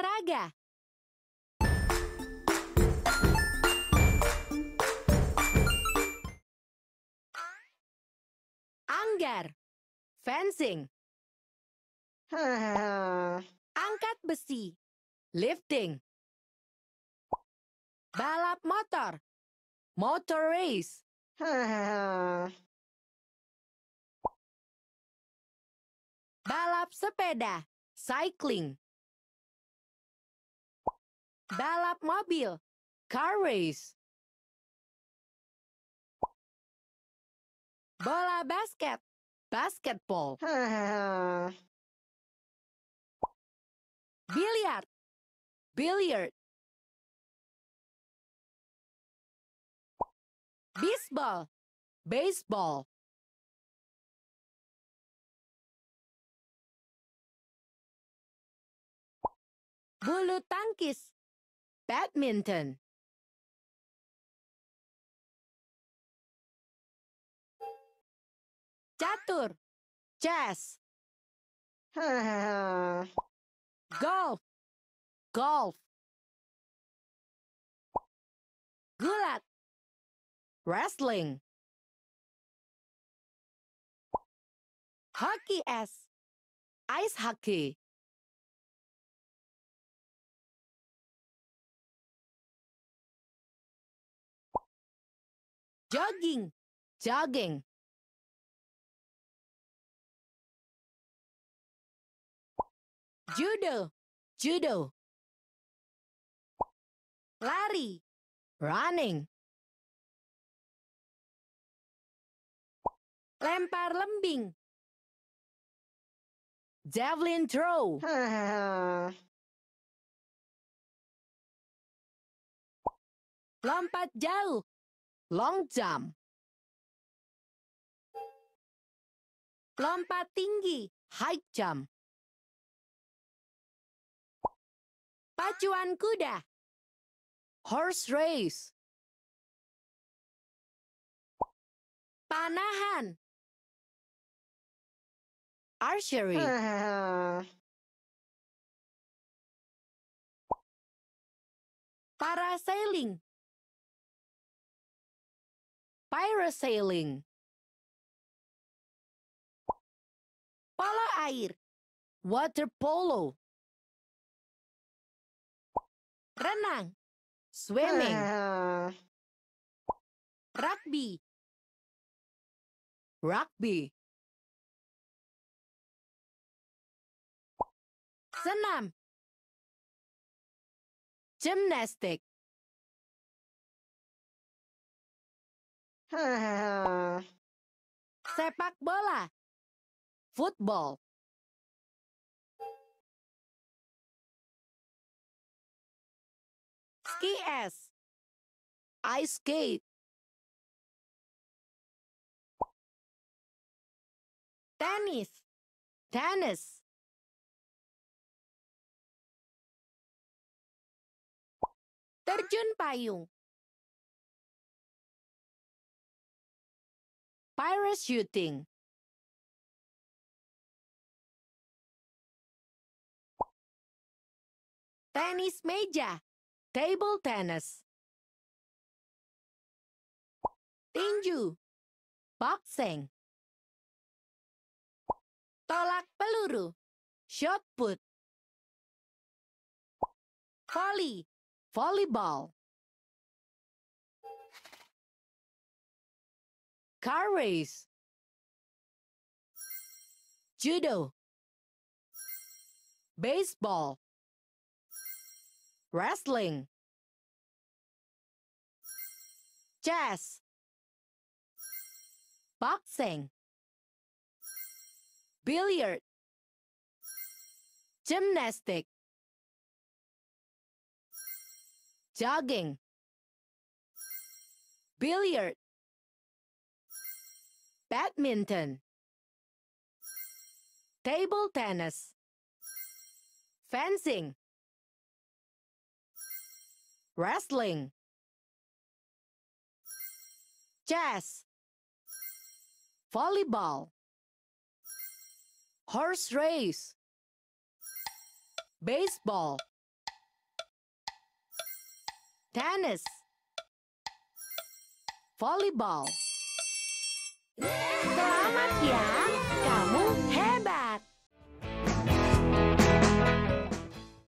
Olahraga. Anggar. Fencing. Angkat besi. Lifting. Balap motor. Motor race. Balap sepeda. Cycling. Balap mobil. Car race. Bola basket. Basketball. Billiard. Billiard. Baseball. Baseball. Bulu tangkis. Badminton. Catur. Chess. Golf. Golf. Gulat. Wrestling. Hockey S. Ice hockey. Jogging. Jogging. Judo. Judo. Lari. Running. Lempar lembing. Javelin throw. Lompat jauh. Long jump. Lompat tinggi. High jump. Pacuan kuda. Horse race. Panahan. Archery. Parasailing. Parasailing. Polo air. Water polo. Renang. Swimming. Ah. Rugby. Rugby. Senam. Gymnastic. Sepak bola. Football. Ski S. Ice skate. Tennis. Tennis. Terjun payung. Parachuting. Tenis meja. Table tennis. Tinju. Boxing. Tolak peluru. Shot put. Volley. Volleyball. Car race. Judo. Baseball. Wrestling. Chess. Boxing. Billiard. Gymnastic. Jogging. Billiard. Badminton. Table tennis. Fencing. Wrestling. Chess. Volleyball. Horse race. Baseball. tennis, volleyball. Selamat ya, kamu